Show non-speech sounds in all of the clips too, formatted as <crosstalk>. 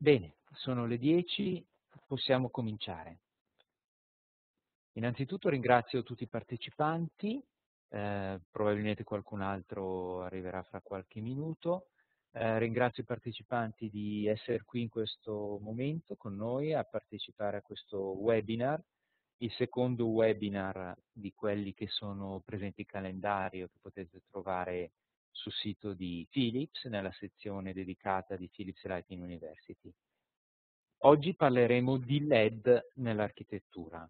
Bene, sono le 10, possiamo cominciare. Innanzitutto ringrazio tutti i partecipanti, eh, probabilmente qualcun altro arriverà fra qualche minuto. Eh, ringrazio i partecipanti di essere qui in questo momento con noi a partecipare a questo webinar, il secondo webinar di quelli che sono presenti in calendario che potete trovare sul sito di Philips, nella sezione dedicata di Philips Lighting University. Oggi parleremo di LED nell'architettura.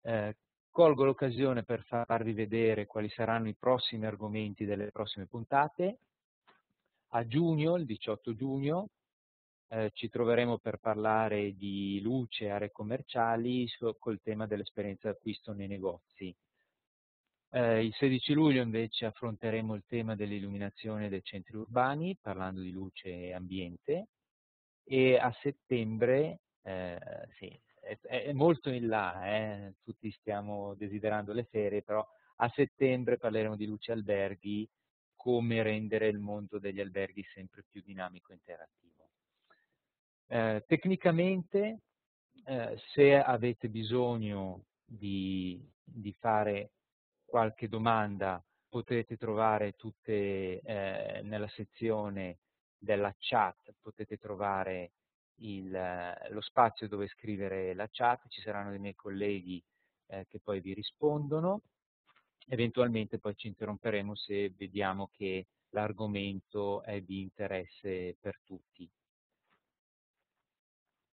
Eh, colgo l'occasione per farvi vedere quali saranno i prossimi argomenti delle prossime puntate. A giugno, il 18 giugno, eh, ci troveremo per parlare di luce e aree commerciali col tema dell'esperienza d'acquisto nei negozi. Eh, il 16 luglio invece affronteremo il tema dell'illuminazione dei centri urbani, parlando di luce e ambiente, e a settembre, eh, sì, è, è, molto in là, eh, tutti stiamo desiderando le ferie, però a settembre parleremo di luce alberghi, come rendere il mondo degli alberghi sempre più dinamico e interattivo. Eh, tecnicamente, eh, se avete bisogno di, di fare qualche domanda potete trovare tutte eh, nella sezione della chat, potete trovare il, lo spazio dove scrivere la chat, ci saranno dei miei colleghi eh, che poi vi rispondono, eventualmente poi ci interromperemo se vediamo che l'argomento è di interesse per tutti.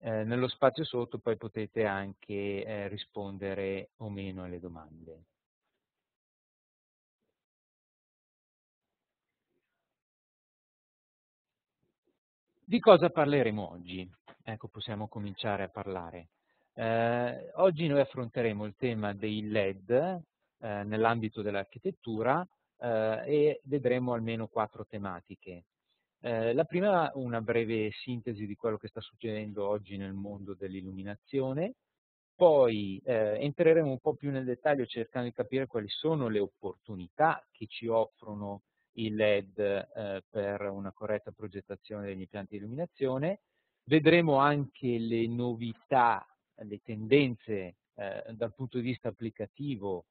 Eh, nello spazio sotto poi potete anche eh, rispondere o meno alle domande. Di cosa parleremo oggi? Ecco, possiamo cominciare a parlare. Eh, oggi noi affronteremo il tema dei LED eh, nell'ambito dell'architettura eh, e vedremo almeno quattro tematiche. Eh, la prima, una breve sintesi di quello che sta succedendo oggi nel mondo dell'illuminazione, poi eh, entreremo un po' più nel dettaglio cercando di capire quali sono le opportunità che ci offrono i LED eh, per una corretta progettazione degli impianti di illuminazione. Vedremo anche le novità, le tendenze eh, dal punto di vista applicativo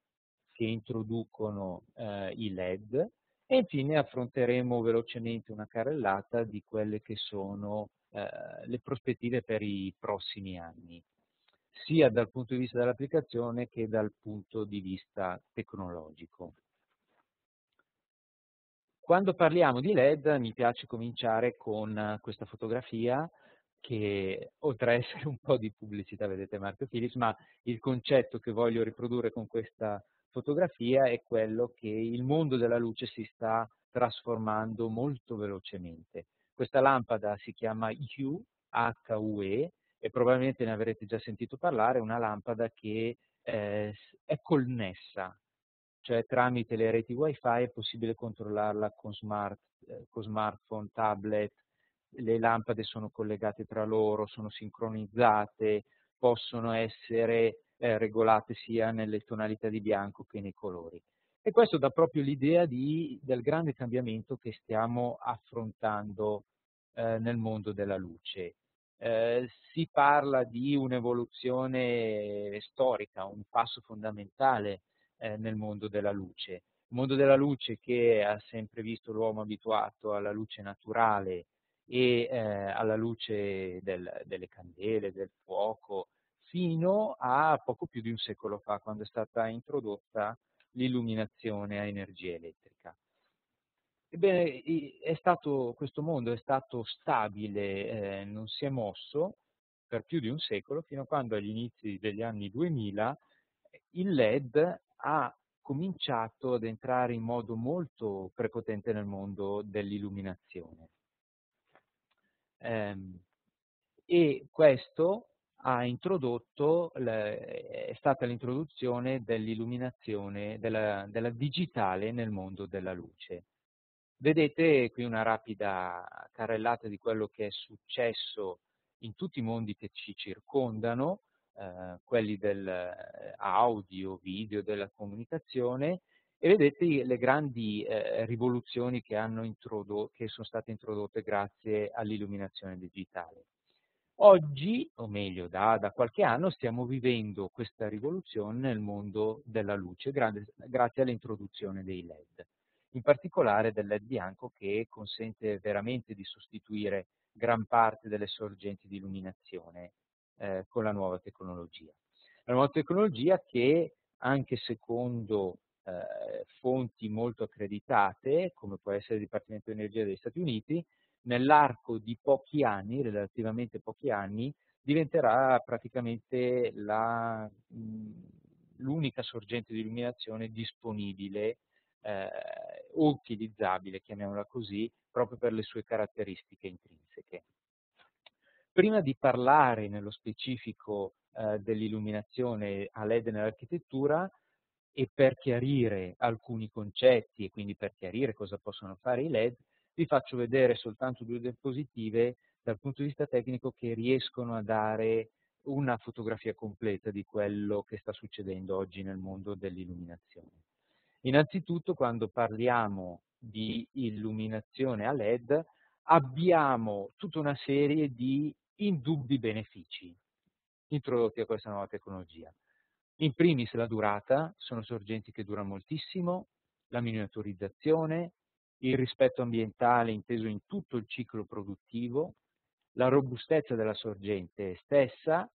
che introducono eh, i LED e infine affronteremo velocemente una carrellata di quelle che sono eh, le prospettive per i prossimi anni, sia dal punto di vista dell'applicazione che dal punto di vista tecnologico. Quando parliamo di LED mi piace cominciare con questa fotografia che oltre a essere <laughs> un po' di pubblicità, vedete Marco Philips, ma il concetto che voglio riprodurre con questa fotografia è quello che il mondo della luce si sta trasformando molto velocemente. Questa lampada si chiama HUE, H-U-E, e probabilmente ne avrete già sentito parlare, è una lampada che eh, è connessa cioè tramite le reti wifi è possibile controllarla con, smart, eh, con smartphone, tablet, le lampade sono collegate tra loro, sono sincronizzate, possono essere eh, regolate sia nelle tonalità di bianco che nei colori. E questo dà proprio l'idea del grande cambiamento che stiamo affrontando eh, nel mondo della luce. Eh, si parla di un'evoluzione storica, un passo fondamentale eh, nel mondo della luce. Il mondo della luce che ha sempre visto l'uomo abituato alla luce naturale e eh, alla luce del, delle candele, del fuoco, fino a poco più di un secolo fa, quando è stata introdotta l'illuminazione a energia elettrica. Ebbene, stato, questo mondo è stato stabile, eh, non si è mosso per più di un secolo, fino a quando agli inizi degli anni 2000 il LED ha cominciato ad entrare in modo molto prepotente nel mondo dell'illuminazione. Ehm, e questo ha introdotto, è stata l'introduzione dell'illuminazione, della, della digitale nel mondo della luce. Vedete qui una rapida carrellata di quello che è successo in tutti i mondi che ci circondano, eh, quelli dell'audio, video, della comunicazione e vedete le grandi eh, rivoluzioni che, che sono state introdotte grazie all'illuminazione digitale. Oggi, o meglio da, da, qualche anno, stiamo vivendo questa rivoluzione nel mondo della luce grazie all'introduzione dei LED, in particolare del LED bianco che consente veramente di sostituire gran parte delle sorgenti di illuminazione eh, con la nuova tecnologia. La nuova tecnologia che anche secondo eh, fonti molto accreditate, come può essere il Dipartimento di Energia degli Stati Uniti, nell'arco di pochi anni, relativamente pochi anni, diventerà praticamente l'unica sorgente di illuminazione disponibile eh, o utilizzabile, chiamiamola così, proprio per le sue caratteristiche intrinseche. Prima di parlare nello specifico eh, dell'illuminazione a LED nell'architettura e per chiarire alcuni concetti e quindi per chiarire cosa possono fare i LED, vi faccio vedere soltanto due diapositive dal punto di vista tecnico che riescono a dare una fotografia completa di quello che sta succedendo oggi nel mondo dell'illuminazione. Innanzitutto quando parliamo di illuminazione a LED abbiamo tutta una serie di indubbi benefici introdotti da questa nuova tecnologia. In primis la durata, sono sorgenti che durano moltissimo, la miniaturizzazione, il rispetto ambientale inteso in tutto il ciclo produttivo, la robustezza della sorgente stessa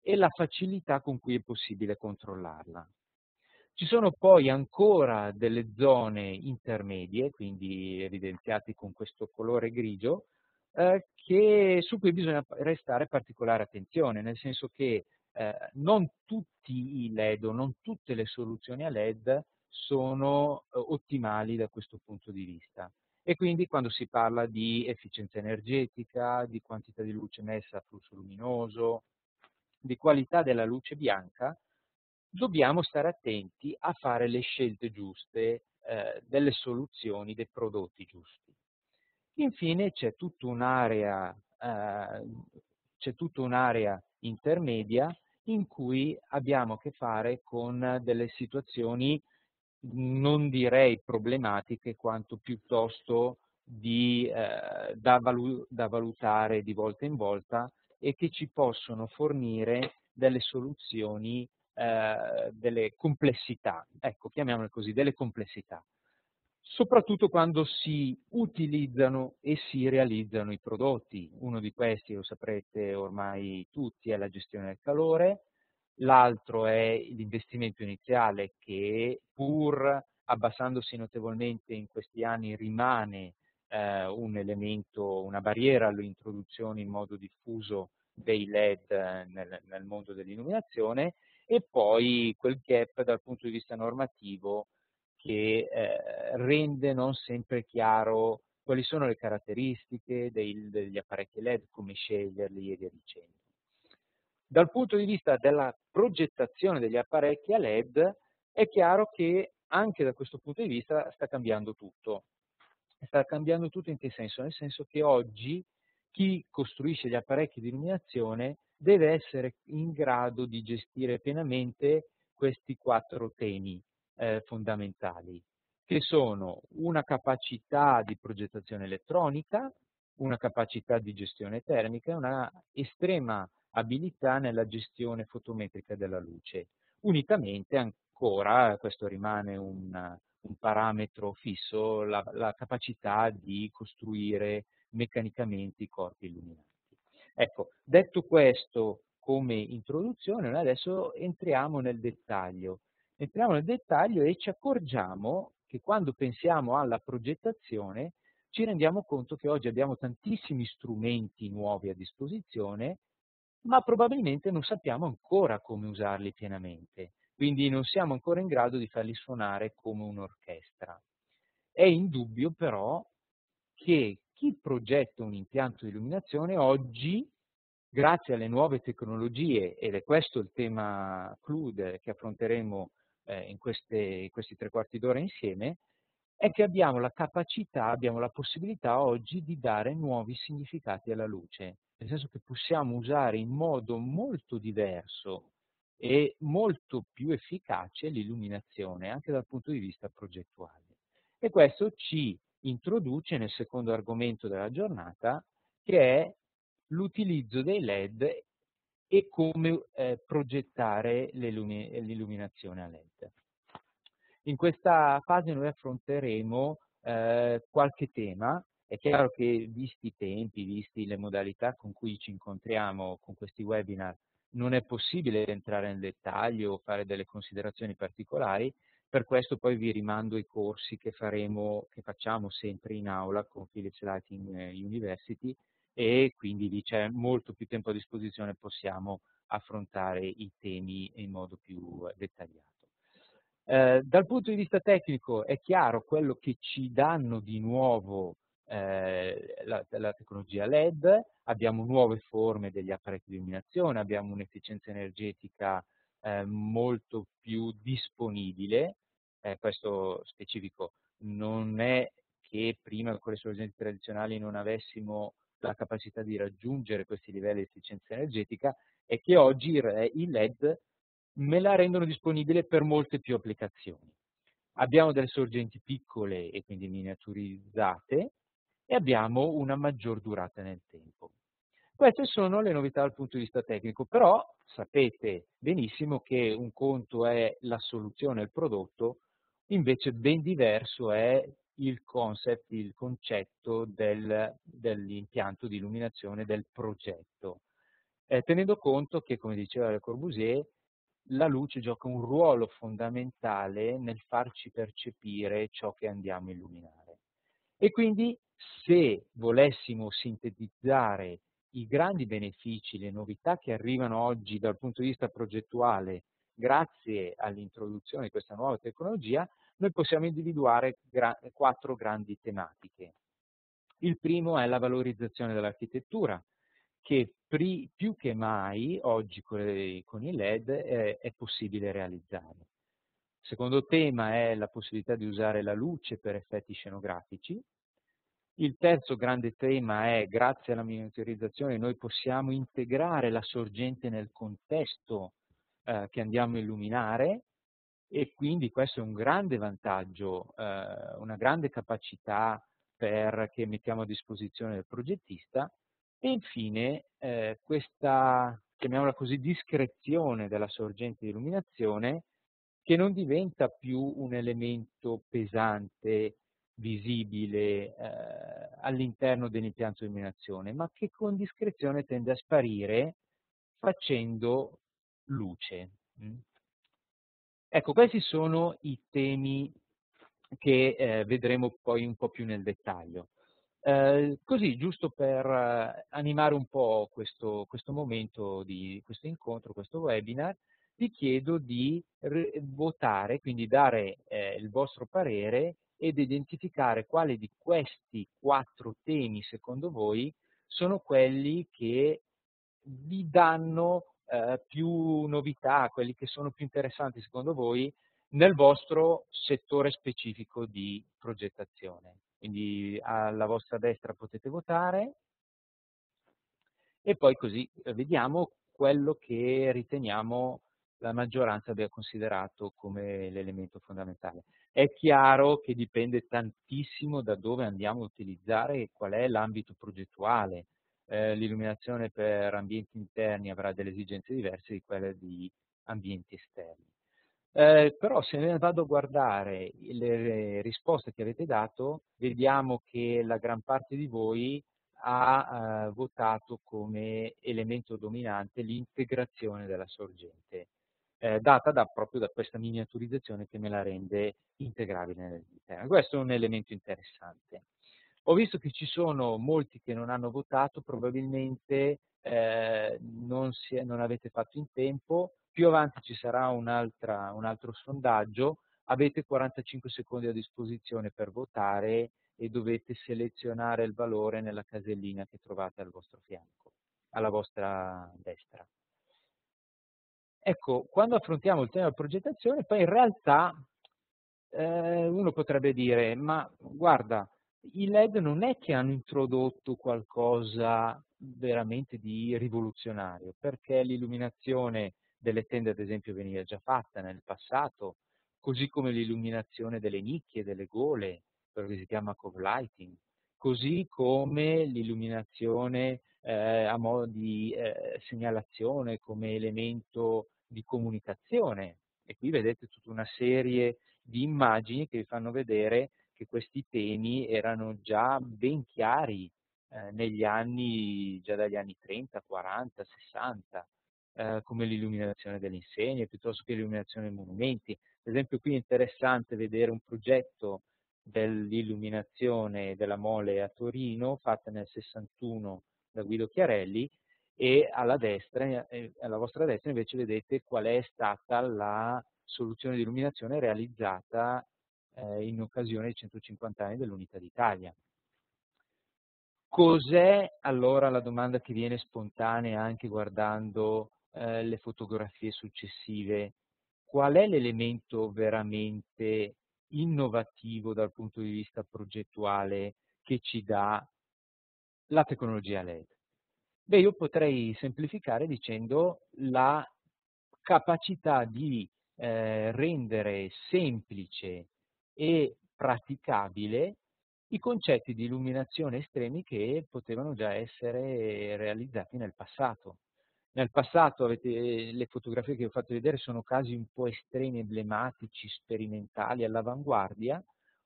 e la facilità con cui è possibile controllarla. Ci sono poi ancora delle zone intermedie, quindi evidenziate con questo colore grigio, eh, che, su cui bisogna restare particolare attenzione, nel senso che eh, non tutti i LED o non tutte le soluzioni a LED sono eh, ottimali da questo punto di vista. E quindi quando si parla di efficienza energetica, di quantità di luce messa a flusso luminoso, di qualità della luce bianca, dobbiamo stare attenti a fare le scelte giuste eh, delle soluzioni, dei prodotti giusti. Infine c'è tutta un'area eh, un intermedia in cui abbiamo a che fare con delle situazioni non direi problematiche quanto piuttosto di, eh, da, valu da valutare di volta in volta e che ci possono fornire delle soluzioni, eh, delle complessità, ecco, chiamiamole così, delle complessità, soprattutto quando si utilizzano e si realizzano i prodotti. Uno di questi, lo saprete ormai tutti, è la gestione del calore, l'altro è l'investimento iniziale che pur abbassandosi notevolmente in questi anni rimane eh, un elemento, una barriera all'introduzione in modo diffuso dei LED nel, nel mondo dell'illuminazione e poi quel gap dal punto di vista normativo che eh, rende non sempre chiaro quali sono le caratteristiche dei, degli apparecchi LED, come sceglierli e via dicendo. Dal punto di vista della progettazione degli apparecchi a LED è chiaro che anche da questo punto di vista sta cambiando tutto. Sta cambiando tutto in che senso? Nel senso che oggi chi costruisce gli apparecchi di illuminazione deve essere in grado di gestire pienamente questi quattro temi eh, fondamentali, che sono una capacità di progettazione elettronica, una capacità di gestione termica e una estrema abilità nella gestione fotometrica della luce. Unicamente ancora, questo rimane un, un parametro fisso, la, la, capacità di costruire meccanicamente i corpi illuminati. Ecco, detto questo come introduzione, noi adesso entriamo nel dettaglio. Entriamo nel dettaglio e ci accorgiamo che quando pensiamo alla progettazione ci rendiamo conto che oggi abbiamo tantissimi strumenti nuovi a disposizione ma probabilmente non sappiamo ancora come usarli pienamente, quindi non siamo ancora in grado di farli suonare come un'orchestra. È indubbio però che chi progetta un impianto di illuminazione oggi, grazie alle nuove tecnologie, ed è questo il tema clou che affronteremo eh, in, queste, in questi tre quarti d'ora insieme, è che abbiamo la capacità, abbiamo la possibilità oggi di dare nuovi significati alla luce nel senso che possiamo usare in modo molto diverso e molto più efficace l'illuminazione anche dal punto di vista progettuale. E questo ci introduce nel secondo argomento della giornata che è l'utilizzo dei LED e come eh, progettare l'illuminazione a LED. In questa fase noi affronteremo eh, qualche tema, è chiaro che visti i tempi, visti le modalità con cui ci incontriamo con questi webinar, non è possibile entrare nel dettaglio o fare delle considerazioni particolari, per questo poi vi rimando ai corsi che, faremo, che facciamo sempre in aula con Philips Lighting eh, University e quindi lì c'è molto più tempo a disposizione, possiamo affrontare i temi in modo più dettagliato. Eh, dal punto di vista tecnico è chiaro quello che ci danno di nuovo eh, la, la, tecnologia LED, abbiamo nuove forme degli apparecchi di illuminazione, abbiamo un'efficienza energetica eh, molto più disponibile, eh, questo specifico non è che prima con le sorgenti tradizionali non avessimo la capacità di raggiungere questi livelli di efficienza energetica, è che oggi i LED me la rendono disponibile per molte più applicazioni. Abbiamo delle sorgenti piccole e quindi miniaturizzate e abbiamo una maggior durata nel tempo. Queste sono le novità dal punto di vista tecnico, però sapete benissimo che un conto è la soluzione, il prodotto, invece ben diverso è il concept, il concetto del, dell'impianto di illuminazione del progetto. Eh, tenendo conto che, come diceva Le Corbusier, la luce gioca un ruolo fondamentale nel farci percepire ciò che andiamo a illuminare. E quindi se volessimo sintetizzare i grandi benefici, le novità che arrivano oggi dal punto di vista progettuale grazie all'introduzione di questa nuova tecnologia, noi possiamo individuare gra quattro grandi tematiche. Il primo è la valorizzazione dell'architettura, che più che mai oggi con, con i LED è, è possibile realizzare. Il secondo tema è la possibilità di usare la luce per effetti scenografici. Il terzo grande tema è, grazie alla miniaturizzazione, noi possiamo integrare la sorgente nel contesto eh, che andiamo a illuminare e quindi questo è un grande vantaggio, eh, una grande capacità per, che mettiamo a disposizione del progettista e infine eh, questa, chiamiamola così, discrezione della sorgente di illuminazione che non diventa più un elemento pesante, visibile eh, all'interno dell'impianto di illuminazione, ma che con discrezione tende a sparire facendo luce. Mm. Ecco, questi sono i temi che eh, vedremo poi un po' più nel dettaglio. Eh, così, giusto per eh, animare un po' questo, questo, momento di questo incontro, questo webinar, vi chiedo di votare, quindi dare eh, il vostro parere ed identificare quali di questi quattro temi, secondo voi, sono quelli che vi danno eh, più novità, quelli che sono più interessanti, secondo voi, nel vostro settore specifico di progettazione. Quindi alla vostra destra potete votare e poi così eh, vediamo quello che riteniamo la maggioranza abbia considerato come l'elemento fondamentale. È chiaro che dipende tantissimo da dove andiamo a utilizzare e qual è l'ambito progettuale. Eh, L'illuminazione per ambienti interni avrà delle esigenze diverse di quelle di ambienti esterni. Eh, però se vado a guardare le risposte che avete dato, vediamo che la gran parte di voi ha eh, votato come elemento dominante l'integrazione della sorgente, eh, data da, proprio da questa miniaturizzazione che me la rende integrabile nell'interno. Questo è un elemento interessante. Ho visto che ci sono molti che non hanno votato, probabilmente eh, non, si, non avete fatto in tempo, più avanti ci sarà un altro sondaggio, avete 45 secondi a disposizione per votare e dovete selezionare il valore nella casellina che trovate al vostro fianco, alla vostra destra. Ecco, quando affrontiamo il tema della progettazione, poi in realtà eh, uno potrebbe dire, ma guarda, i LED non è che hanno introdotto qualcosa veramente di rivoluzionario, perché l'illuminazione delle tende ad esempio veniva già fatta nel passato, così come l'illuminazione delle nicchie, delle gole, quello che si chiama cove lighting, così come l'illuminazione eh, a modo di eh, segnalazione come elemento di comunicazione. E qui vedete tutta una serie di immagini che vi fanno vedere che questi temi erano già ben chiari eh, negli anni, già dagli anni 30, 40, 60, eh, come l'illuminazione delle insegne, piuttosto che l'illuminazione dei monumenti. Ad esempio qui è interessante vedere un progetto dell'illuminazione della mole a Torino, fatta nel 61 da Guido Chiarelli, e alla destra, eh, alla vostra destra invece vedete qual è stata la soluzione di illuminazione realizzata eh, in occasione dei 150 anni dell'Unità d'Italia. Cos'è allora la domanda che viene spontanea anche guardando eh, le fotografie successive? Qual è l'elemento veramente innovativo dal punto di vista progettuale che ci dà la tecnologia LED? Beh, io potrei semplificare dicendo la capacità di eh, rendere semplice e praticabile i concetti di illuminazione estremi che potevano già essere realizzati nel passato. Nel passato avete, le fotografie che vi ho fatto vedere sono casi un po' estremi, emblematici, sperimentali, all'avanguardia.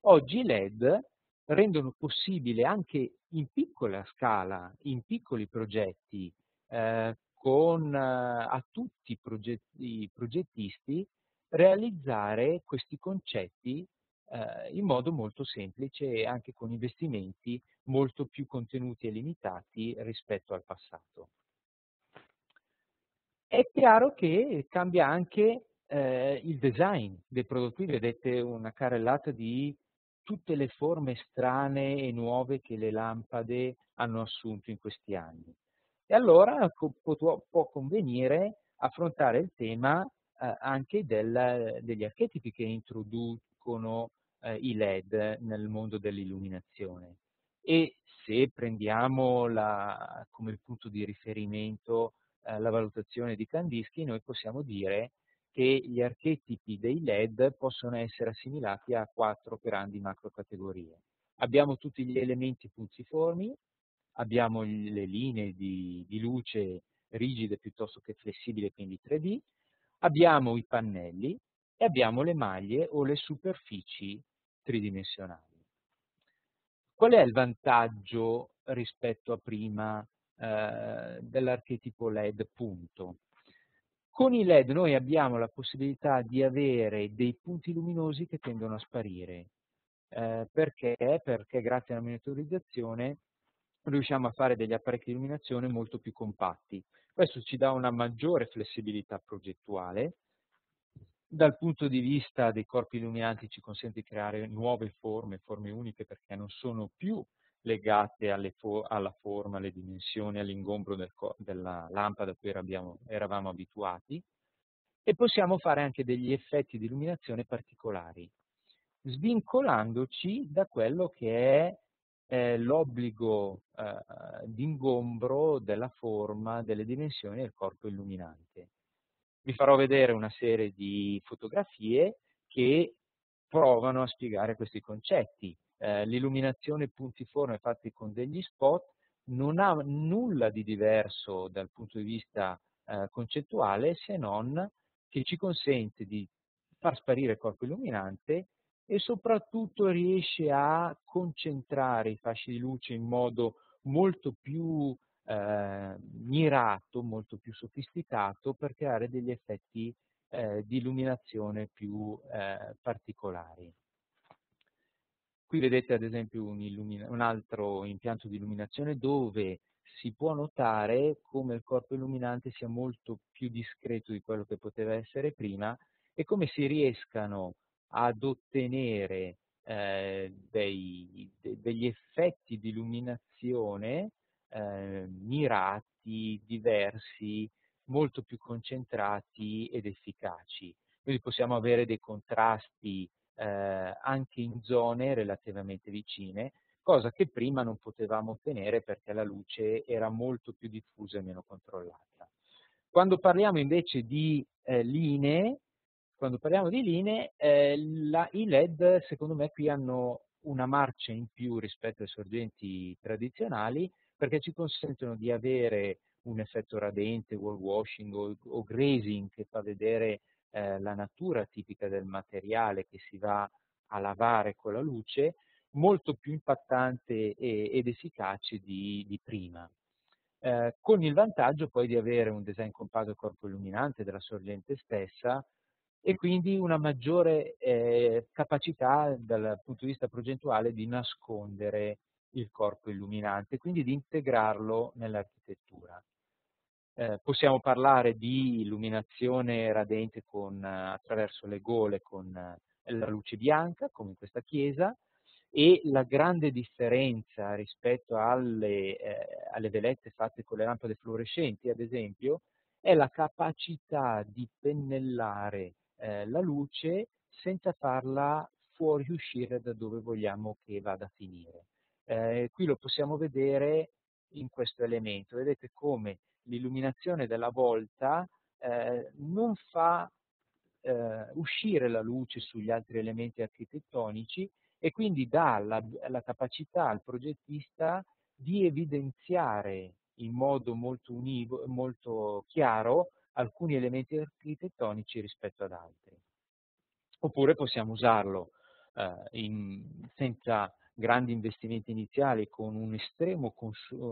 Oggi i LED rendono possibile anche in piccola scala, in piccoli progetti, eh, con eh, a tutti i, progetti, i progettisti, realizzare questi concetti eh, in modo molto semplice e anche con investimenti molto più contenuti e limitati rispetto al passato. È chiaro che cambia anche eh, il design dei prodotti, vedete una carrellata di tutte le forme strane e nuove che le lampade hanno assunto in questi anni. E allora può, convenire affrontare il tema eh, anche del, degli archetipi che introducono eh, i LED nel mondo dell'illuminazione. E se prendiamo la, come punto di riferimento eh, la valutazione di Kandinsky, noi possiamo dire che gli archetipi dei LED possono essere assimilati a quattro grandi macrocategorie. Abbiamo tutti gli elementi punziformi, abbiamo le linee di, di luce rigide piuttosto che flessibili, quindi 3D, abbiamo i pannelli abbiamo le maglie o le superfici tridimensionali. Qual è il vantaggio rispetto a prima eh, dell'archetipo LED punto? Con i LED noi abbiamo la possibilità di avere dei punti luminosi che tendono a sparire. Eh, perché? Perché grazie alla miniaturizzazione riusciamo a fare degli apparecchi di illuminazione molto più compatti. Questo ci dà una maggiore flessibilità progettuale, dal punto di vista dei corpi illuminanti ci consente di creare nuove forme, forme uniche perché non sono più legate fo alla forma, alle dimensioni, all'ingombro del della lampada a cui abbiamo, eravamo abituati e possiamo fare anche degli effetti di illuminazione particolari, svincolandoci da quello che è eh, l'obbligo eh, d'ingombro della forma, delle dimensioni del corpo illuminante vi farò vedere una serie di fotografie che provano a spiegare questi concetti. Eh, l'illuminazione puntiforme fatti con degli spot non ha nulla di diverso dal punto di vista eh, concettuale se non che ci consente di far sparire il corpo illuminante e soprattutto riesce a concentrare i fasci di luce in modo molto più eh, mirato, molto più sofisticato per creare degli effetti eh, di illuminazione più eh, particolari. Qui vedete ad esempio un, un, altro impianto di illuminazione dove si può notare come il corpo illuminante sia molto più discreto di quello che poteva essere prima e come si riescano ad ottenere eh, dei, de, degli effetti di illuminazione eh, mirati, diversi, molto più concentrati ed efficaci. Quindi possiamo avere dei contrasti eh, anche in zone relativamente vicine, cosa che prima non potevamo ottenere perché la luce era molto più diffusa e meno controllata. Quando parliamo invece di eh, linee, quando parliamo di linee, eh, la, i LED secondo me qui hanno una marcia in più rispetto ai sorgenti tradizionali perché ci consentono di avere un effetto radente, wall washing o, o grazing che fa vedere eh, la natura tipica del materiale che si va a lavare con la luce, molto più impattante e, ed efficace di, di prima. Eh, con il vantaggio poi di avere un design compatto corpo illuminante della sorgente stessa e quindi una maggiore eh, capacità dal punto di vista progettuale di nascondere il corpo illuminante, quindi di integrarlo nell'architettura. Eh, possiamo parlare di illuminazione radente con, attraverso le gole con la luce bianca, come in questa chiesa, e la grande differenza rispetto alle, eh, alle velette fatte con le lampade fluorescenti, ad esempio, è la capacità di pennellare eh, la luce senza farla fuoriuscire da dove vogliamo che vada a finire. Eh, qui lo possiamo vedere in questo elemento, vedete come l'illuminazione della volta eh, non fa eh, uscire la luce sugli altri elementi architettonici e quindi dà la, la capacità al progettista di evidenziare in modo molto, univo, molto chiaro alcuni elementi architettonici rispetto ad altri. Oppure possiamo usarlo eh, in, senza grandi investimenti iniziali con un estremo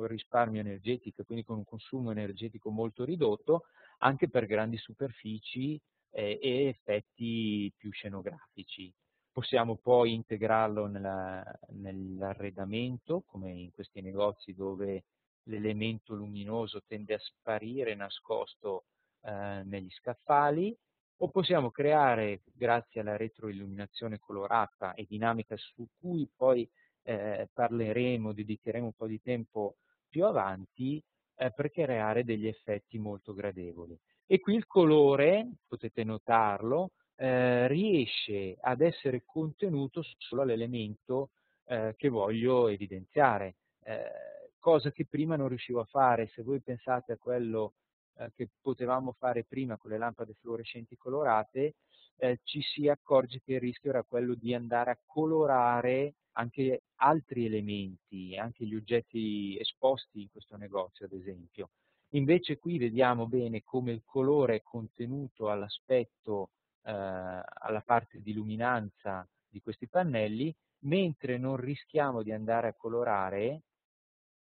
risparmio energetico, quindi con un consumo energetico molto ridotto, anche per grandi superfici eh, e effetti più scenografici. Possiamo poi integrarlo nell'arredamento, come in questi negozi dove l'elemento luminoso tende a sparire nascosto eh, negli scaffali, o possiamo creare, grazie alla retroilluminazione colorata e dinamica su cui poi eh, parleremo, dedicheremo un po' di tempo più avanti, eh, per creare degli effetti molto gradevoli. E qui il colore, potete notarlo, eh, riesce ad essere contenuto solo all'elemento eh, che voglio evidenziare, eh, cosa che prima non riuscivo a fare. Se voi pensate a quello eh, che potevamo fare prima con le lampade fluorescenti colorate, eh, ci si accorge che il rischio era quello di andare a colorare anche altri elementi, anche gli oggetti esposti in questo negozio ad esempio. Invece qui vediamo bene come il colore è contenuto all'aspetto eh, alla parte di luminanza di questi pannelli, mentre non rischiamo di andare a colorare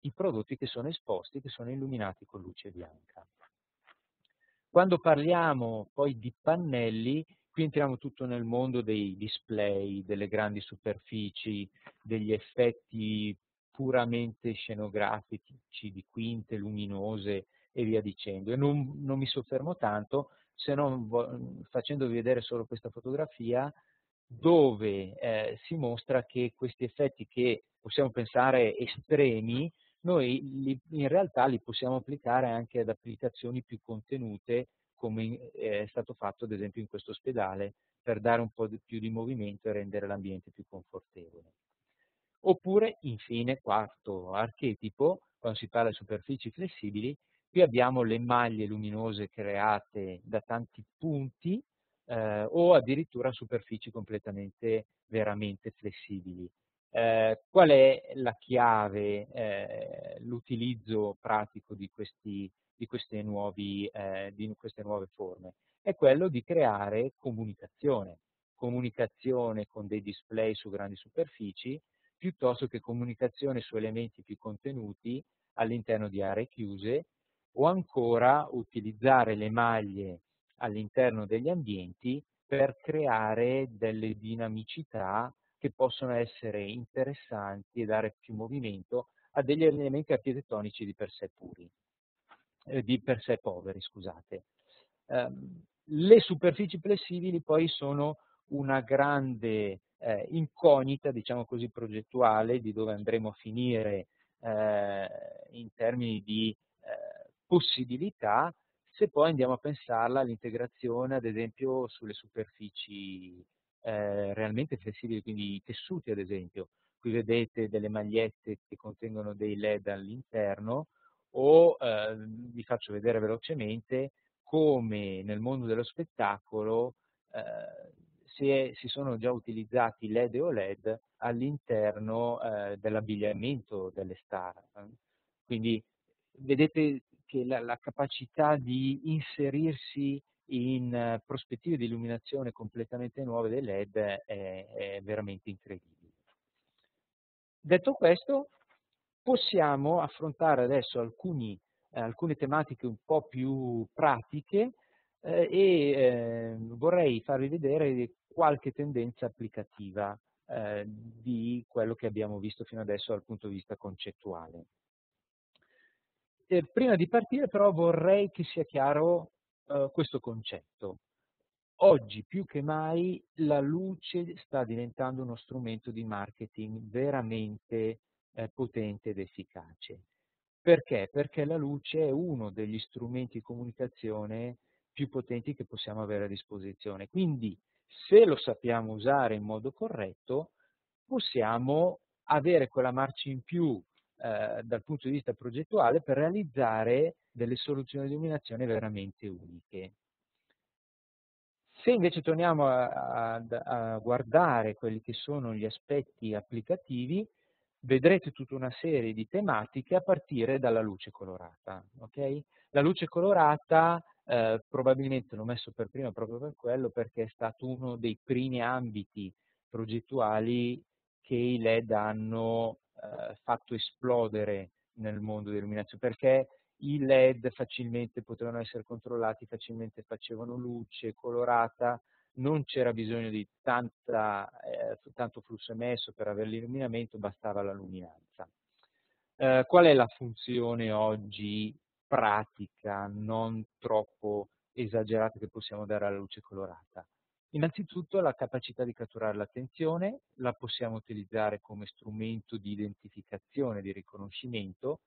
i prodotti che sono esposti, che sono illuminati con luce bianca. Quando parliamo poi di pannelli, qui entriamo tutto nel mondo dei display, delle grandi superfici, degli effetti puramente scenografici, di quinte luminose e via dicendo. E non, non mi soffermo tanto, se non facendovi vedere solo questa fotografia, dove eh, si mostra che questi effetti che possiamo pensare estremi, noi li, in realtà li possiamo applicare anche ad applicazioni più contenute, come è stato fatto ad esempio in questo ospedale, per dare un po' di più di movimento e rendere l'ambiente più confortevole. Oppure, infine, quarto archetipo, quando si parla di superfici flessibili, Qui abbiamo le maglie luminose create da tanti punti eh, o addirittura superfici completamente veramente flessibili. Eh, qual è la chiave, eh, l'utilizzo pratico di, questi, di, queste nuovi, eh, di queste nuove forme? È quello di creare comunicazione, comunicazione con dei display su grandi superfici, piuttosto che comunicazione su elementi più contenuti all'interno di aree chiuse o ancora utilizzare le maglie all'interno degli ambienti per creare delle dinamicità che possono essere interessanti e dare più movimento a degli elementi architettonici di per sé puri, eh, di per sé poveri, scusate. Eh, le superfici flessibili poi sono una grande eh, incognita, diciamo così, progettuale di dove andremo a finire eh, in termini di possibilità se poi andiamo a pensarla all'integrazione, ad esempio, sulle superfici eh, realmente flessibili, quindi i tessuti ad esempio. Qui vedete delle magliette che contengono dei LED all'interno o eh, vi faccio vedere velocemente come nel mondo dello spettacolo eh, si, è, si, sono già utilizzati LED e OLED all'interno eh, dell'abbigliamento delle star. Quindi vedete che la, la capacità di inserirsi in uh, prospettive di illuminazione completamente nuove dei LED è, è veramente incredibile. Detto questo, possiamo affrontare adesso alcuni, eh, alcune tematiche un po' più pratiche eh, e eh, vorrei farvi vedere qualche tendenza applicativa eh, di quello che abbiamo visto fino adesso dal punto di vista concettuale. E prima di partire però vorrei che sia chiaro uh, questo concetto. Oggi più che mai la luce sta diventando uno strumento di marketing veramente eh, potente ed efficace. Perché? Perché la luce è uno degli strumenti di comunicazione più potenti che possiamo avere a disposizione. Quindi se lo sappiamo usare in modo corretto, possiamo avere quella marcia in più eh, dal punto di vista progettuale per realizzare delle soluzioni di illuminazione veramente uniche. Se invece torniamo a, a, a, guardare quelli che sono gli aspetti applicativi, vedrete tutta una serie di tematiche a partire dalla luce colorata. Okay? La luce colorata eh, probabilmente l'ho messo per prima proprio per quello, perché è stato uno dei primi ambiti progettuali che i LED hanno eh, fatto esplodere nel mondo dell'illuminazione, perché i LED facilmente potevano essere controllati, facilmente facevano luce colorata, non c'era bisogno di tanta, eh, tanto flusso emesso per avere l'illuminamento, bastava la luminanza. Eh, qual è la funzione oggi pratica, non troppo esagerata che possiamo dare alla luce colorata? Innanzitutto la capacità di catturare l'attenzione, la possiamo utilizzare come strumento di identificazione, di riconoscimento,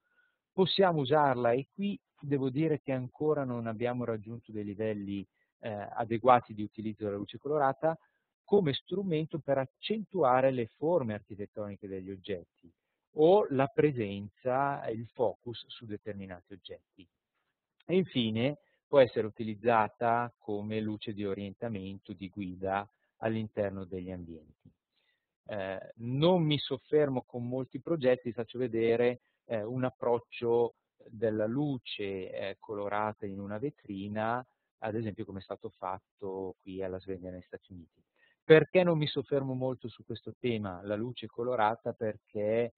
possiamo usarla e qui devo dire che ancora non abbiamo raggiunto dei livelli eh, adeguati di utilizzo della luce colorata come strumento per accentuare le forme architettoniche degli oggetti o la presenza il focus su determinati oggetti. E infine può essere utilizzata come luce di orientamento, di guida all'interno degli ambienti. Eh, non mi soffermo con molti progetti, faccio vedere eh, un approccio della luce eh, colorata in una vetrina, ad esempio come è stato fatto qui alla Sveglia negli Stati Uniti. Perché non mi soffermo molto su questo tema, la luce colorata? Perché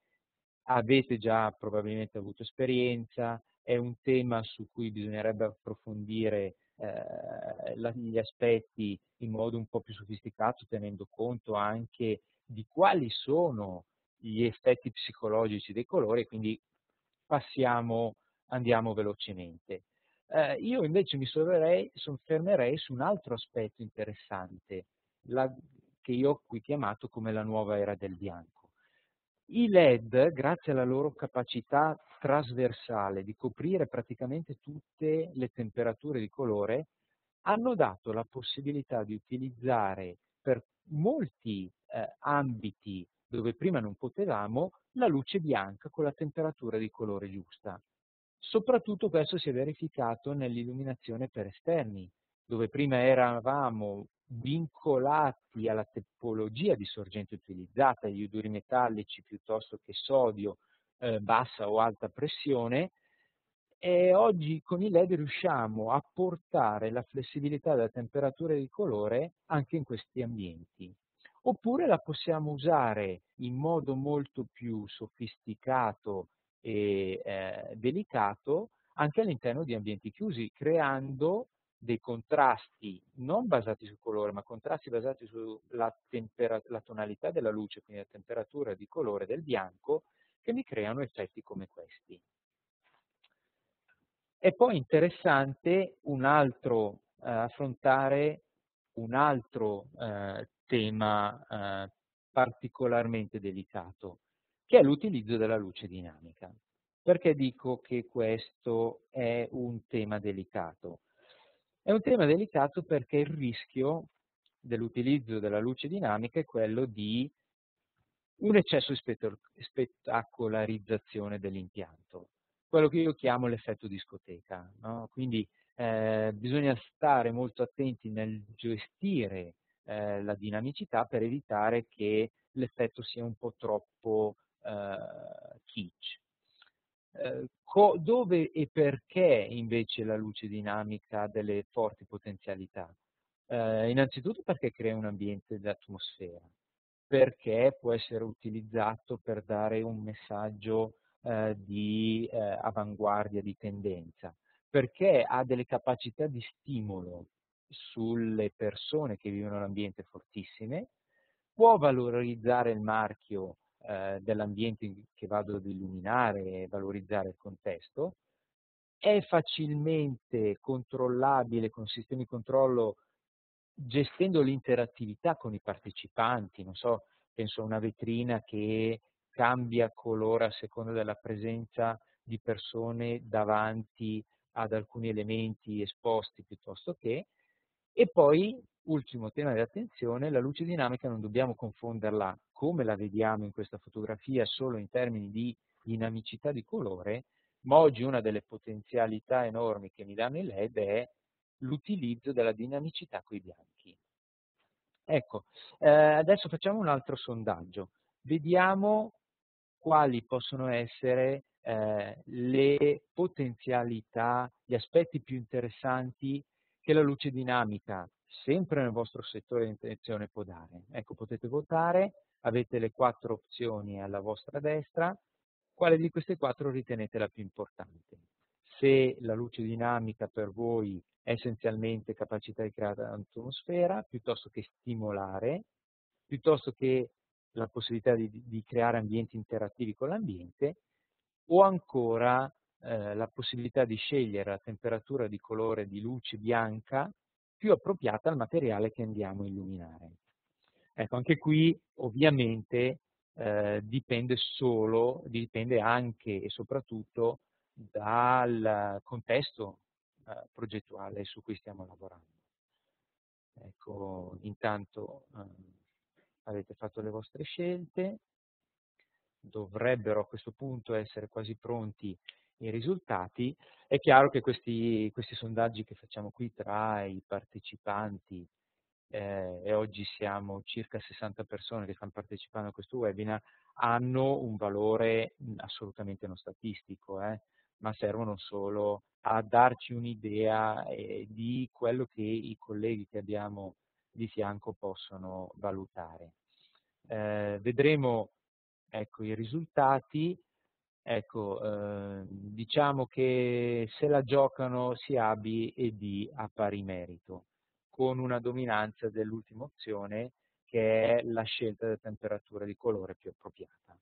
avete già probabilmente avuto esperienza, è un tema su cui bisognerebbe approfondire eh, gli aspetti in modo un po' più sofisticato, tenendo conto anche di quali sono gli effetti psicologici dei colori, quindi passiamo, andiamo velocemente. Eh, io invece mi soffermerei su un altro aspetto interessante, la, che io ho qui chiamato come la nuova era del bianco. I LED, grazie alla loro capacità trasversale di coprire praticamente tutte le temperature di colore, hanno dato la possibilità di utilizzare per molti eh, ambiti dove prima non potevamo, la luce bianca con la temperatura di colore giusta. Soprattutto questo si è verificato nell'illuminazione per esterni, dove prima eravamo vincolati alla tipologia di sorgente utilizzata, gli odori metallici piuttosto che sodio, eh, bassa o alta pressione, e oggi con i LED riusciamo a portare la flessibilità della temperatura di colore anche in questi ambienti. Oppure la possiamo usare in modo molto più sofisticato e eh, delicato anche all'interno di ambienti chiusi, creando dei contrasti non basati sul colore, ma contrasti basati sulla la tonalità della luce, quindi la temperatura di colore del bianco, che mi creano effetti come questi. È poi interessante un altro, eh, affrontare un altro eh, tema eh, particolarmente delicato, che è l'utilizzo della luce dinamica. Perché dico che questo è un tema delicato? È un tema delicato perché il rischio dell'utilizzo della luce dinamica è quello di un eccesso di spettacolarizzazione dell'impianto. quello che io chiamo l'effetto discoteca. No? Quindi eh, bisogna stare molto attenti nel gestire eh, la dinamicità per evitare che l'effetto sia un po' troppo eh, kitsch. Eh, dove e perché invece la luce dinamica ha delle forti potenzialità? Eh, innanzitutto perché crea un ambiente d'atmosfera, perché può essere utilizzato per dare un messaggio eh, di eh, avanguardia, di tendenza, perché ha delle capacità di stimolo sulle persone che vivono l'ambiente fortissime, può valorizzare il marchio eh, dell'ambiente che vado ad illuminare e valorizzare il contesto, è facilmente controllabile con sistemi di controllo gestendo l'interattività con i partecipanti, non so, penso a una vetrina che cambia colore a seconda della presenza di persone davanti ad alcuni elementi esposti piuttosto che, e poi, ultimo tema di attenzione, la luce dinamica non dobbiamo confonderla come la vediamo in questa fotografia solo in termini di dinamicità di colore, ma oggi una delle potenzialità enormi che mi danno i LED è l'utilizzo della dinamicità con i bianchi. Ecco, eh, adesso facciamo un altro sondaggio. Vediamo quali possono essere eh, le potenzialità, gli aspetti più interessanti che la luce dinamica, sempre nel vostro settore di intenzione, può dare. Ecco, potete votare, avete le quattro opzioni alla vostra destra, quale di queste quattro ritenete la più importante? Se la luce dinamica per voi è essenzialmente capacità di creare un'atmosfera, piuttosto che stimolare, piuttosto che la possibilità di, di creare ambienti interattivi con l'ambiente, o ancora eh, la possibilità di scegliere la temperatura di colore di luce bianca più appropriata al materiale che andiamo a illuminare. Ecco, anche qui ovviamente eh, dipende solo, dipende anche e soprattutto dal contesto eh, progettuale su cui stiamo lavorando. Ecco, intanto eh, avete fatto le vostre scelte, dovrebbero a questo punto essere quasi pronti i risultati. È chiaro che questi, questi sondaggi che facciamo qui tra i partecipanti eh, e oggi siamo circa 60 persone che stanno partecipando a questo webinar, hanno un valore assolutamente non statistico, eh, ma servono solo a darci un'idea eh, di quello che i colleghi che abbiamo di fianco possono valutare. Eh, vedremo ecco, i risultati, ecco, eh, diciamo che se la giocano sia A, B e D a pari merito, con una dominanza dell'ultima opzione che è la scelta della temperatura di colore più appropriata.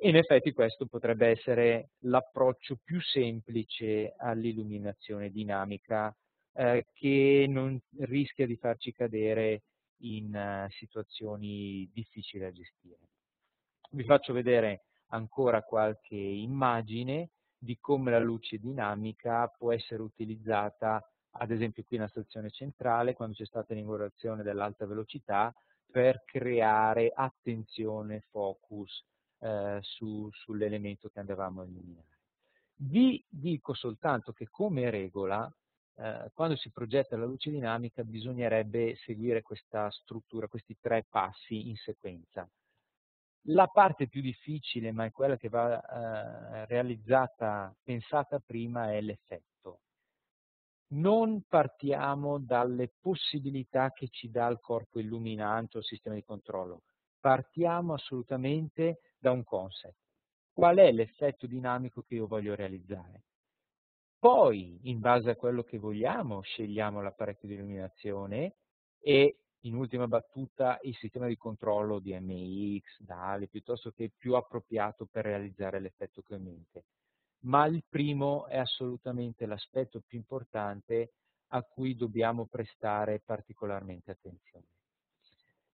In effetti questo potrebbe essere l'approccio più semplice all'illuminazione dinamica eh, che non rischia di farci cadere in uh, situazioni difficili da gestire. Vi faccio vedere ancora qualche immagine di come la luce dinamica può essere utilizzata, ad esempio qui nella stazione centrale, quando c'è stata l'inaugurazione dell'alta velocità, per creare attenzione, focus eh, su, sull'elemento che andavamo a illuminare. Vi dico soltanto che come regola, eh, quando si progetta la luce dinamica bisognerebbe seguire questa struttura, questi tre passi in sequenza. La parte più difficile, ma è quella che va eh, realizzata, pensata prima, è l'effetto. Non partiamo dalle possibilità che ci dà il corpo illuminante o il sistema di controllo, partiamo assolutamente da un concept. Qual è l'effetto dinamico che io voglio realizzare? Poi, in base a quello che vogliamo, scegliamo l'apparecchio di illuminazione e in ultima battuta il sistema di controllo di MX, DALI, piuttosto che più appropriato per realizzare l'effetto che mente. Ma il primo è assolutamente l'aspetto più importante a cui dobbiamo prestare particolarmente attenzione.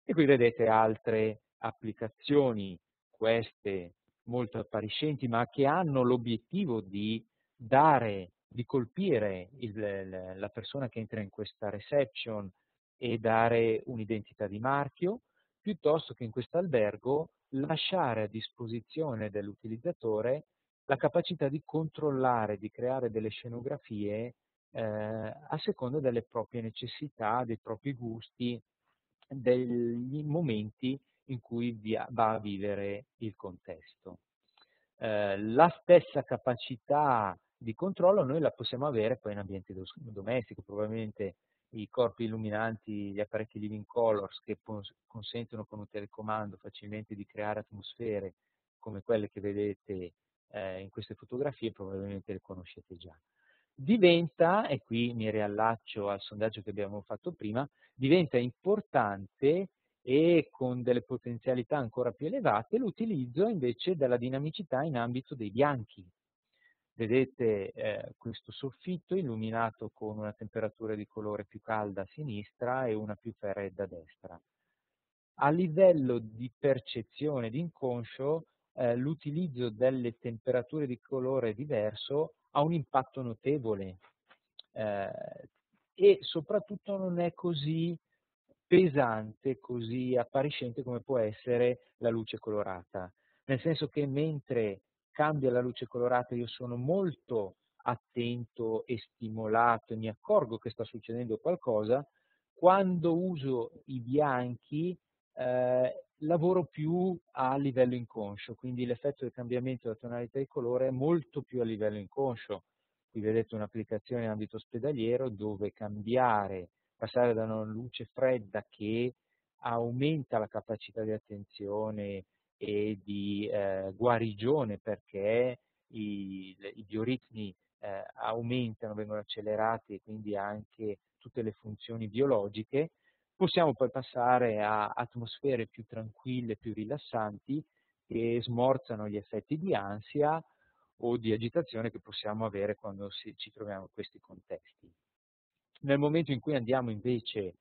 E qui vedete altre applicazioni, queste molto appariscenti, ma che hanno l'obiettivo di dare, di colpire il, la persona che entra in questa reception e dare un'identità di marchio, piuttosto che in questo albergo lasciare a disposizione dell'utilizzatore la capacità di controllare, di creare delle scenografie eh, a seconda delle proprie necessità, dei propri gusti, degli momenti in cui va a vivere il contesto. Eh, la stessa capacità di controllo noi la possiamo avere poi in ambiente domestico, probabilmente i corpi illuminanti, gli apparecchi Living Colors che consentono con un telecomando facilmente di creare atmosfere come quelle che vedete eh, in queste fotografie, probabilmente le conoscete già. Diventa, e qui mi riallaccio al sondaggio che abbiamo fatto prima, diventa importante e con delle potenzialità ancora più elevate l'utilizzo invece della dinamicità in ambito dei bianchi. Vedete eh, questo soffitto illuminato con una temperatura di colore più calda a sinistra e una più fredda a destra. A livello di percezione di inconscio, eh, l'utilizzo delle temperature di colore diverso ha un impatto notevole eh, e soprattutto non è così pesante, così appariscente come può essere la luce colorata. Nel senso che mentre cambia la luce colorata io sono molto attento e stimolato mi accorgo che sta succedendo qualcosa, quando uso i bianchi eh, lavoro più a livello inconscio, quindi l'effetto del cambiamento della tonalità di colore è molto più a livello inconscio. Qui vedete un'applicazione in ambito ospedaliero dove cambiare passare da una luce fredda che aumenta la capacità di attenzione e di eh, guarigione perché i, i bioritmi eh, aumentano, vengono accelerati e quindi anche tutte le funzioni biologiche, possiamo poi passare a atmosfere più tranquille, più rilassanti che smorzano gli effetti di ansia o di agitazione che possiamo avere quando si, ci troviamo in questi contesti. Nel momento in cui andiamo invece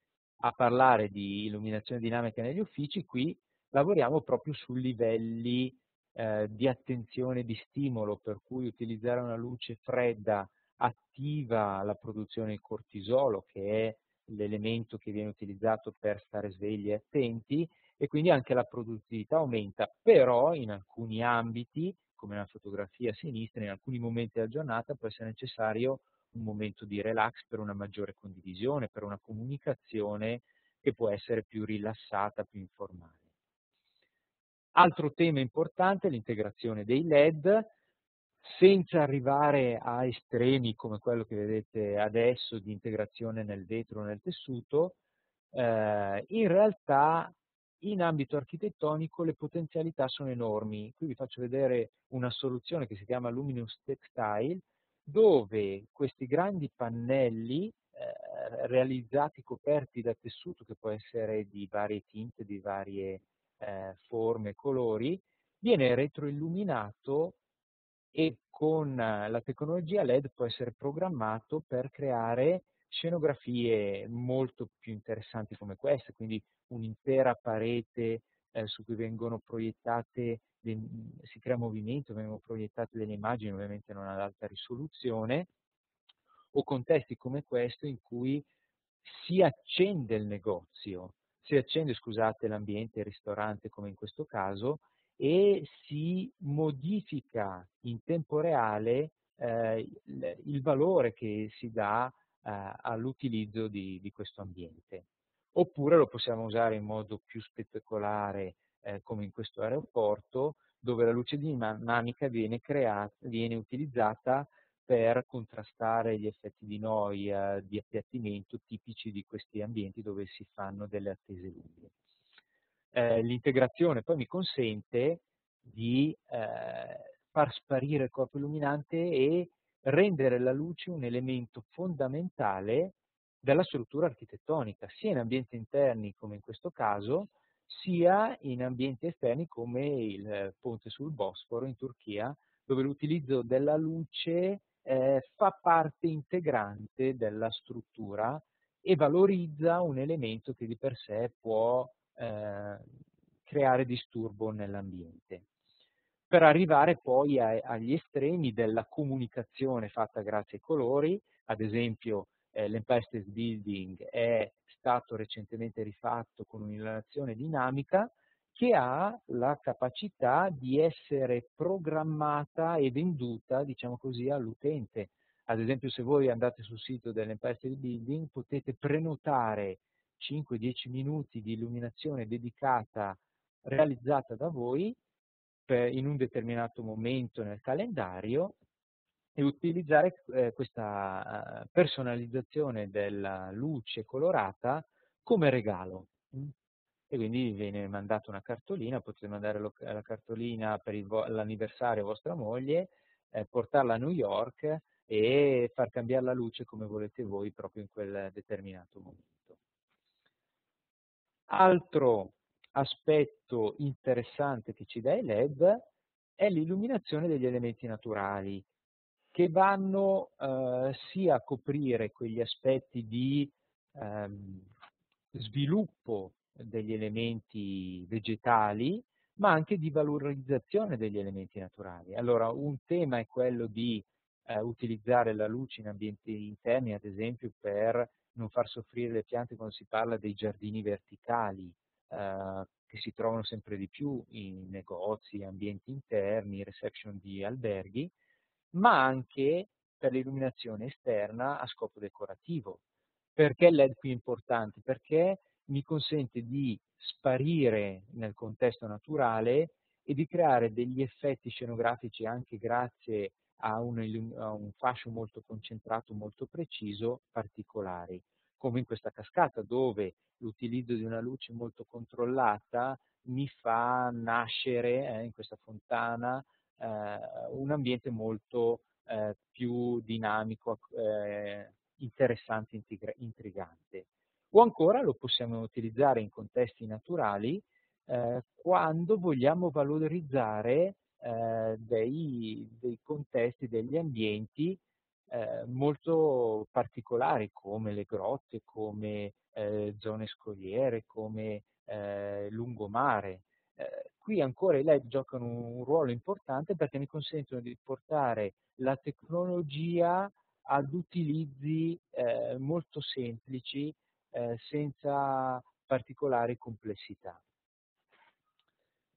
a parlare di illuminazione dinamica negli uffici, qui lavoriamo proprio su livelli eh, di attenzione di stimolo, per cui utilizzare una luce fredda attiva la produzione di cortisolo, che è l'elemento che viene utilizzato per stare svegli e attenti, e quindi anche la produttività aumenta, però in alcuni ambiti, come nella fotografia a sinistra, in alcuni momenti della giornata può essere necessario un momento di relax per una maggiore condivisione, per una comunicazione che può essere più rilassata, più informale. Altro tema importante è l'integrazione dei LED, senza arrivare a estremi come quello che vedete adesso di integrazione nel vetro o nel tessuto, eh, in realtà in ambito architettonico le potenzialità sono enormi. Qui vi faccio vedere una soluzione che si chiama Luminous Textile, dove questi grandi pannelli eh, realizzati coperti da tessuto che può essere di varie tinte, di varie eh, forme colori, viene retroilluminato e con la tecnologia LED può essere programmato per creare scenografie molto più interessanti come queste, quindi un'intera parete eh, su cui vengono proiettate si crea movimento, vengono proiettate delle immagini ovviamente non ad alta risoluzione, o contesti come questo in cui si accende il negozio, si accende, scusate, l'ambiente, ristorante come in questo caso, e si modifica in tempo reale eh, il, il, valore che si dà eh, all'utilizzo di, di questo ambiente. Oppure lo possiamo usare in modo più spettacolare eh, come in questo aeroporto, dove la luce dinamica viene, creata, viene utilizzata per contrastare gli effetti di noia, di appiattimento tipici di questi ambienti dove si fanno delle attese lunghe. Eh, l'integrazione poi mi consente di eh, far sparire il corpo illuminante e rendere la luce un elemento fondamentale della struttura architettonica, sia in ambienti interni come in questo caso, sia in ambienti esterni come il ponte sul Bosforo in Turchia, dove l'utilizzo della luce eh, fa parte integrante della struttura e valorizza un elemento che di per sé può eh, creare disturbo nell'ambiente. Per arrivare poi a, agli estremi della comunicazione fatta grazie ai colori, ad esempio eh, l'Empire Building è stato recentemente rifatto con un'illuminazione dinamica che ha la capacità di essere programmata e venduta, diciamo così, all'utente. Ad esempio se voi andate sul sito dell'Empire State Building potete prenotare 5-10 minuti di illuminazione dedicata, realizzata da voi per, in un determinato momento nel calendario e utilizzare eh, questa personalizzazione della luce colorata come regalo. E quindi viene mandata una cartolina, potete mandare la cartolina per l'anniversario a vostra moglie, eh, portarla a New York e far cambiare la luce come volete voi proprio in quel determinato momento. Altro aspetto interessante che ci dà il LED è l'illuminazione degli elementi naturali che vanno eh, sia a coprire quegli aspetti di ehm, sviluppo degli elementi vegetali, ma anche di valorizzazione degli elementi naturali. Allora, un tema è quello di eh, utilizzare la luce in ambienti interni, ad esempio, per non far soffrire le piante quando si parla dei giardini verticali, eh, che si trovano sempre di più in negozi, ambienti interni, reception di alberghi, ma anche per l'illuminazione esterna a scopo decorativo. Perché LED qui è importante? Perché mi consente di sparire nel contesto naturale e di creare degli effetti scenografici anche grazie a un, a un fascio molto concentrato, molto preciso, particolari, come in questa cascata dove l'utilizzo di una luce molto controllata mi fa nascere eh, in questa fontana eh, un ambiente molto eh, più dinamico, eh, interessante, intrigante. O ancora lo possiamo utilizzare in contesti naturali eh, quando vogliamo valorizzare eh, dei, dei, contesti, degli ambienti eh, molto particolari come le grotte, come eh, zone scogliere, come eh, lungomare. Eh, qui ancora i LED giocano un ruolo importante perché mi consentono di portare la tecnologia ad utilizzi molto semplici eh, senza particolari complessità.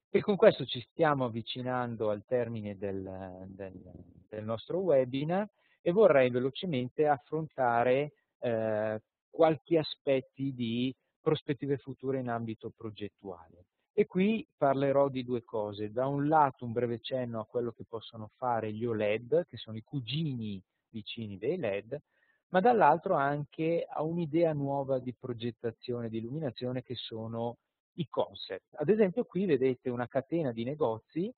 E con questo ci stiamo avvicinando al termine del, del, del nostro webinar e vorrei velocemente affrontare eh, qualche aspetti di prospettive future in ambito progettuale. E qui parlerò di due cose. Da un lato un breve cenno a quello che possono fare gli OLED, che sono i cugini vicini dei LED, ma dall'altro anche a un'idea nuova di progettazione, di illuminazione che sono i concept. Ad esempio qui vedete una catena di negozi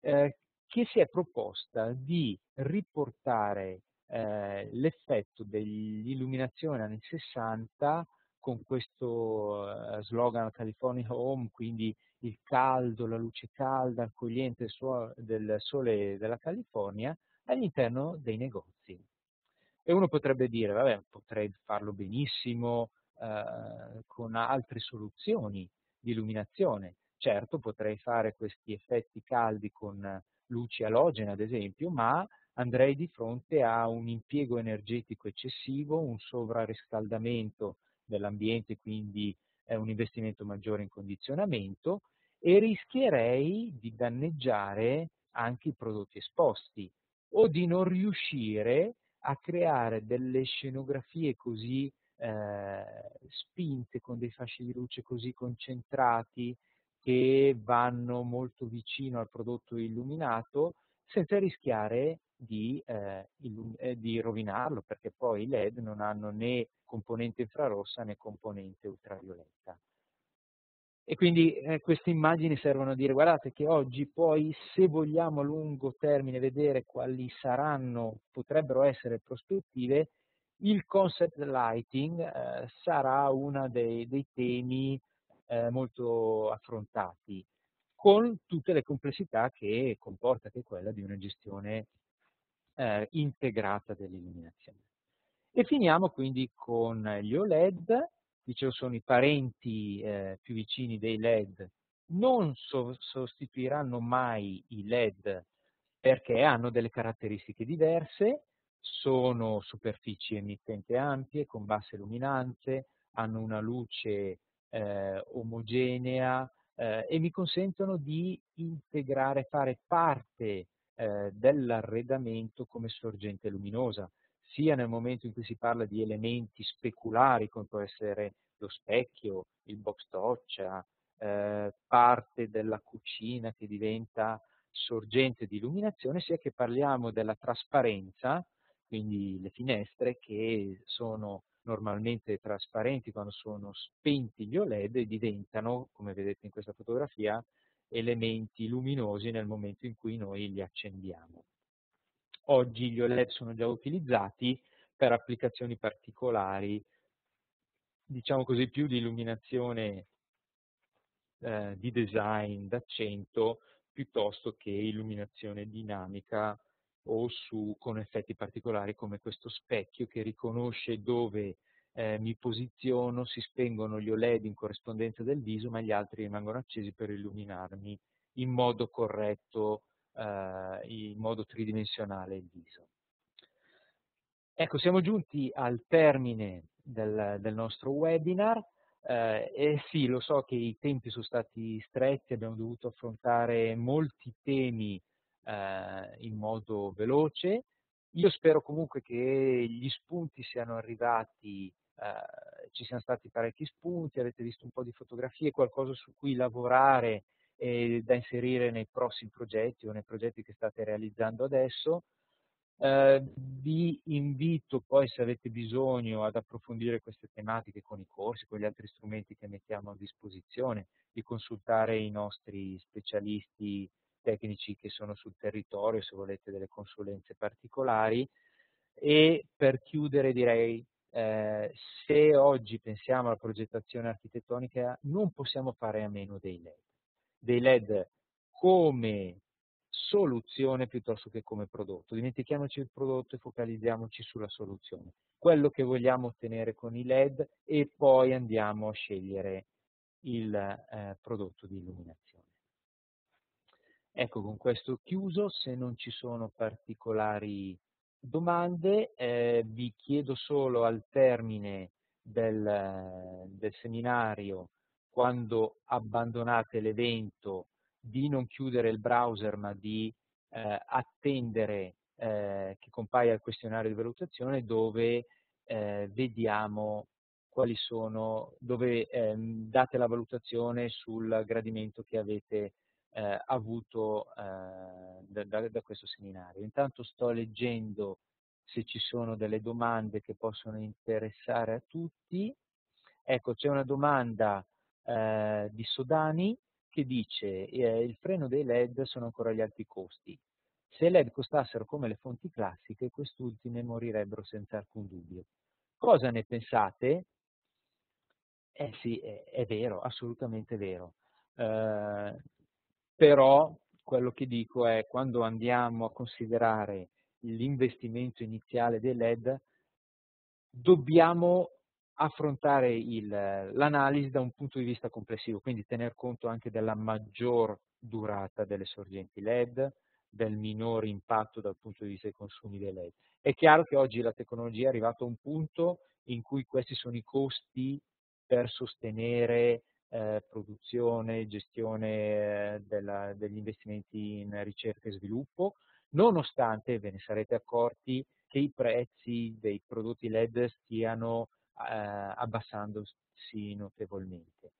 eh, che si è proposta di riportare eh, l'effetto dell'illuminazione anni 60 con questo eh, slogan California Home, quindi il caldo, la luce calda, accogliente del sole della California, all'interno dei negozi. E uno potrebbe dire, vabbè, potrei farlo benissimo eh, con altre soluzioni di illuminazione. Certo, potrei fare questi effetti caldi con luci alogene, ad esempio, ma andrei di fronte a un impiego energetico eccessivo, un sovrariscaldamento dell'ambiente, quindi è un investimento maggiore in condizionamento e rischierei di danneggiare anche i prodotti esposti o di non riuscire a creare delle scenografie così eh, spinte, con dei fasci di luce così concentrati, che vanno molto vicino al prodotto illuminato, senza rischiare di, eh, eh, di, rovinarlo, perché poi i LED non hanno né componente infrarossa né componente ultravioletta. E quindi eh, queste immagini servono a dire guardate che oggi poi se vogliamo a lungo termine vedere quali saranno, potrebbero essere prospettive, il concept lighting eh, sarà uno dei, dei temi eh, molto affrontati, con tutte le complessità che comporta che quella di una gestione eh, integrata dell'illuminazione. E finiamo quindi con gli OLED, dicevo sono i parenti eh, più vicini dei LED, non so sostituiranno mai i LED perché hanno delle caratteristiche diverse, sono superfici emittenti ampie con basse luminanze, hanno una luce eh, omogenea, eh, e mi consentono di integrare, fare parte eh, dell'arredamento come sorgente luminosa, sia nel momento in cui si parla di elementi speculari come può essere lo specchio, il box doccia, eh, parte della cucina che diventa sorgente di illuminazione, sia che parliamo della trasparenza, quindi le finestre che sono normalmente trasparenti quando sono spenti gli OLED e diventano, come vedete in questa fotografia, elementi luminosi nel momento in cui noi li accendiamo. Oggi gli OLED sono già utilizzati per applicazioni particolari, diciamo così più di illuminazione eh, di design d'accento piuttosto che illuminazione dinamica o su, con effetti particolari come questo specchio che riconosce dove eh, mi posiziono, si spengono gli OLED in corrispondenza del viso, ma gli altri rimangono accesi per illuminarmi in modo corretto, eh, in modo tridimensionale il viso. Ecco, siamo giunti al termine del, del nostro webinar. Eh, e sì, lo so che i tempi sono stati stretti, abbiamo dovuto affrontare molti temi eh, in modo veloce. Io spero comunque che gli spunti siano arrivati, eh, ci siano stati parecchi spunti, avete visto un po' di fotografie, qualcosa su cui lavorare e da inserire nei prossimi progetti o nei progetti che state realizzando adesso. Eh, vi invito poi se avete bisogno ad approfondire queste tematiche con i corsi, con gli altri strumenti che mettiamo a disposizione, di consultare i nostri specialisti tecnici che sono sul territorio, se volete delle consulenze particolari. E per chiudere direi, eh, se oggi pensiamo alla progettazione architettonica, non possiamo fare a meno dei LED. Dei LED come soluzione piuttosto che come prodotto. Dimentichiamoci il prodotto e focalizziamoci sulla soluzione. Quello che vogliamo ottenere con i LED e poi andiamo a scegliere il eh, prodotto di illuminazione. Ecco, con questo chiuso, se non ci sono particolari domande, eh, vi chiedo solo al termine del, del seminario, quando abbandonate l'evento, di non chiudere il browser ma di eh, attendere eh, che compaia il questionario di valutazione dove eh, vediamo quali sono, dove ehm, date la valutazione sul gradimento che avete eh, avuto eh, da, da, da questo seminario. Intanto sto leggendo se ci sono delle domande che possono interessare a tutti. Ecco, c'è una domanda eh, di Sodani che dice eh, il freno dei LED sono ancora agli alti costi. Se i LED costassero come le fonti classiche, quest'ultime morirebbero senza alcun dubbio. Cosa ne pensate? Eh sì, è, è vero, assolutamente vero. Eh, però quello che dico è quando andiamo a considerare l'investimento iniziale dei LED, dobbiamo affrontare l'analisi da un punto di vista complessivo, quindi tener conto anche della maggior durata delle sorgenti LED, del minore impatto dal punto di vista dei consumi dei LED. È chiaro che oggi la tecnologia è arrivata a un punto in cui questi sono i costi per sostenere eh, produzione, gestione eh, della, degli investimenti in ricerca e sviluppo, nonostante ve ne sarete accorti che i prezzi dei prodotti LED stiano eh, abbassandosi notevolmente.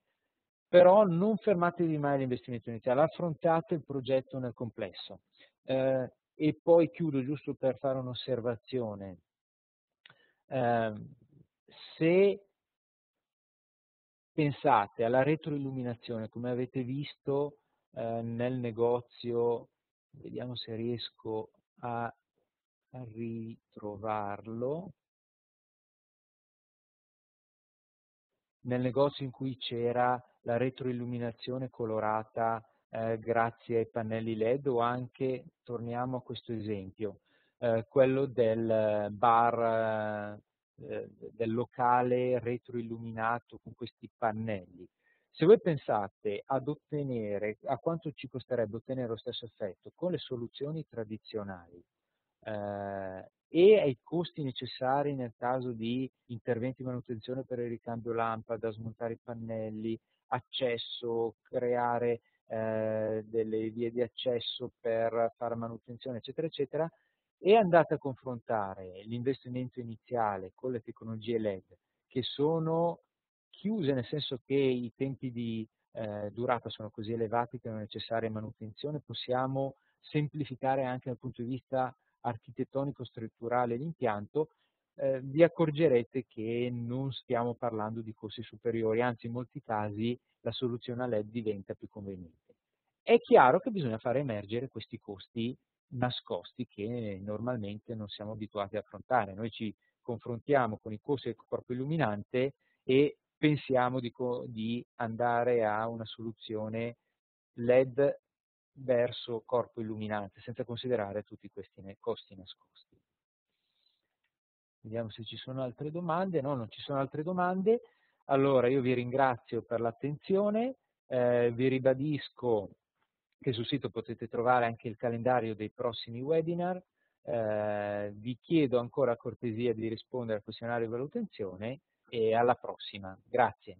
Però non fermatevi mai all'investimento iniziale, affrontate il progetto nel complesso. Eh, e poi chiudo giusto per fare un'osservazione. Eh, se pensate alla retroilluminazione, come avete visto eh, nel negozio, vediamo se riesco a ritrovarlo, nel negozio in cui c'era la retroilluminazione colorata eh, grazie ai pannelli LED o anche, torniamo a questo esempio, eh, quello del bar, eh, del locale retroilluminato con questi pannelli. Se voi pensate ad ottenere, a quanto ci costerebbe ottenere lo stesso effetto con le soluzioni tradizionali, eh, e ai costi necessari nel caso di interventi di manutenzione per il ricambio lampada, smontare i pannelli, accesso, creare eh, delle vie di accesso per fare manutenzione, eccetera, eccetera, e andate a confrontare l'investimento iniziale con le tecnologie LED, che sono chiuse nel senso che i tempi di eh, durata sono così elevati che non è necessaria manutenzione, possiamo semplificare anche dal punto di vista architettonico-strutturale l'impianto, eh, vi accorgerete che non stiamo parlando di costi superiori, anzi in molti casi la soluzione a LED diventa più conveniente. È chiaro che bisogna fare emergere questi costi nascosti che normalmente non siamo abituati a affrontare. Noi ci confrontiamo con i costi del corpo illuminante e pensiamo di, di andare a una soluzione LED verso corpo illuminante, senza considerare tutti questi costi nascosti. Vediamo se ci sono altre domande. No, non ci sono altre domande. Allora, io vi ringrazio per l'attenzione, eh, vi ribadisco che sul sito potete trovare anche il calendario dei prossimi webinar, eh, vi chiedo ancora cortesia di rispondere al questionario di valutazione e alla prossima. Grazie.